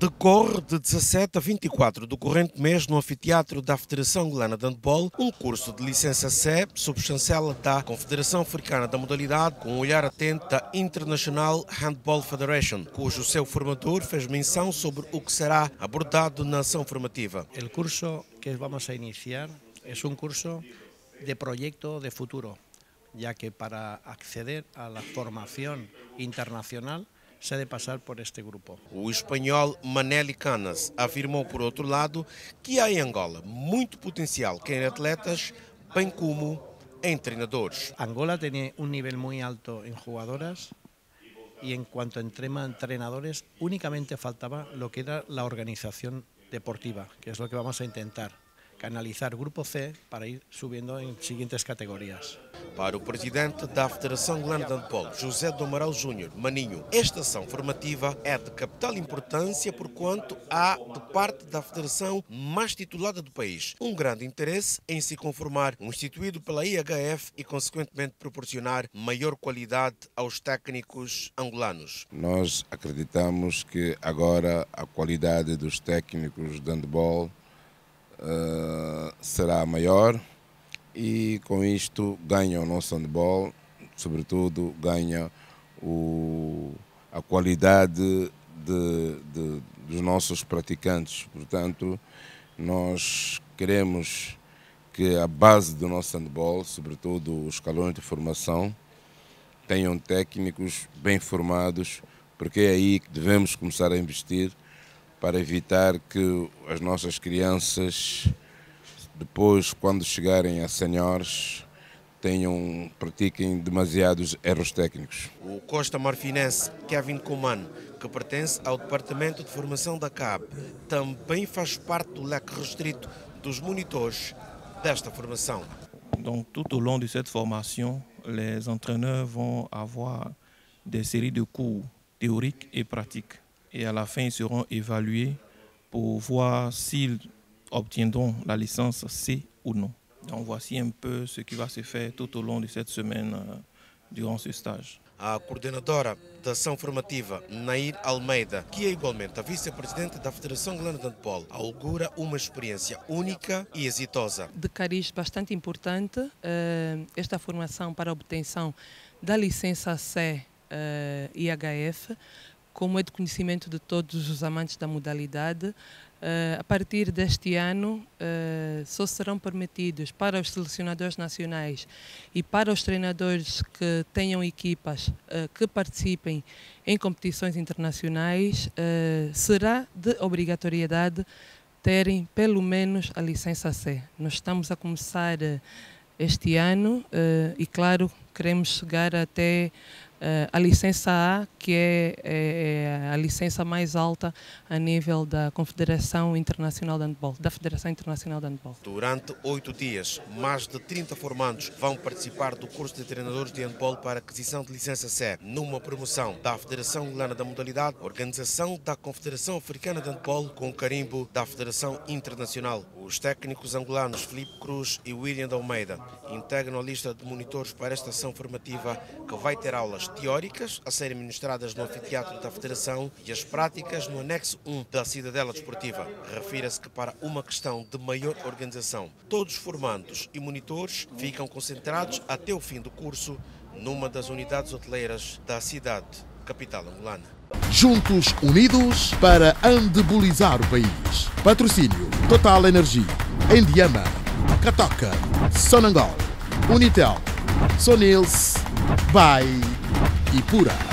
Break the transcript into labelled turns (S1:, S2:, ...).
S1: Decorre de 17 a 24 do corrente mês no anfiteatro da Federação Angolana de Handball um curso de licença C chancela da Confederação Africana da Modalidade com um olhar atento da International Handball Federation, cujo seu formador fez menção sobre o que será abordado na ação formativa.
S2: O curso que vamos a iniciar é um curso de projeto de futuro, já que para acceder à formação internacional se de passar por este grupo.
S1: O espanhol Maneli Canas afirmou, por outro lado, que há em Angola muito potencial, quer em atletas, bem como em treinadores.
S2: Angola tem um nível muito alto em jogadoras e em quanto a entrenadores, unicamente faltava o que era a organização deportiva, que é o que vamos a intentar canalizar Grupo C para ir subindo em seguintes categorias.
S1: Para o presidente da Federação Angolana de Handball, José do Amaral Júnior, Maninho, esta ação formativa é de capital importância porquanto há, de parte da federação mais titulada do país, um grande interesse em se conformar um instituído pela IHF e, consequentemente, proporcionar maior qualidade aos técnicos angolanos.
S3: Nós acreditamos que agora a qualidade dos técnicos de handball uh, será maior e com isto ganha o nosso handball, sobretudo ganha o, a qualidade de, de, dos nossos praticantes. Portanto, nós queremos que a base do nosso handball, sobretudo os escalões de formação, tenham técnicos bem formados, porque é aí que devemos começar a investir para evitar que as nossas crianças, depois, quando chegarem a senhores, tenham, pratiquem demasiados erros técnicos.
S1: O Costa Marfinense Kevin Coman, que pertence ao Departamento de Formação da CAB, também faz parte do leque restrito dos monitores desta formação.
S4: Donc, tout au long de cette formation, les entraîneurs vont avoir des séries de cours théoriques et pratiques et à la fin ils seront évalués pour voir s'ils obtiendront la licence C ou non. Donc voici un peu ce qui va se faire tout au long de cette semaine euh, durant ce stage.
S1: A coordenadora da ação formativa, Nair Almeida, que é igualmente a vice-presidente da Federação Angolana de Handball, augura uma experiência única e exitosa.
S5: De cariz bastante importante, uh, esta formação para a obtenção da licença C uh, IHF como é de conhecimento de todos os amantes da modalidade, uh, a partir deste ano uh, só serão permitidos para os selecionadores nacionais e para os treinadores que tenham equipas uh, que participem em competições internacionais, será de obrigatoriedade terem pelo menos a licença C. Nós estamos a começar este ano e, claro, queremos chegar até Uh, a licença A, que é, é, é, a licença mais alta a nível da Confederação Internacional de Handball, da Federação Internacional de Handball.
S1: Durante oito dias, mais de 30 formandos vão participar do curso de treinadores de handball para aquisição de licença C, numa promoção da Federação Angolana da Modalidade, organização da Confederação Africana de Handball com carimbo da Federação Internacional. Os técnicos angolanos Felipe Cruz e William da Almeida integram a lista de monitores para esta ação formativa que vai ter aulas teóricas a serem ministradas no anfiteatro da Federação e as práticas no anexo 1 da Cidadela Desportiva. Refira-se que para uma questão de maior organização, todos os formandos e monitores ficam concentrados até o fim do curso numa das unidades hoteleiras da cidade capital angolana.
S6: Juntos unidos para andebolizar o país. Patrocínio Total Energia, Endiama, Catoca, Sonangol, Unitel, Sonils, Bye e pura.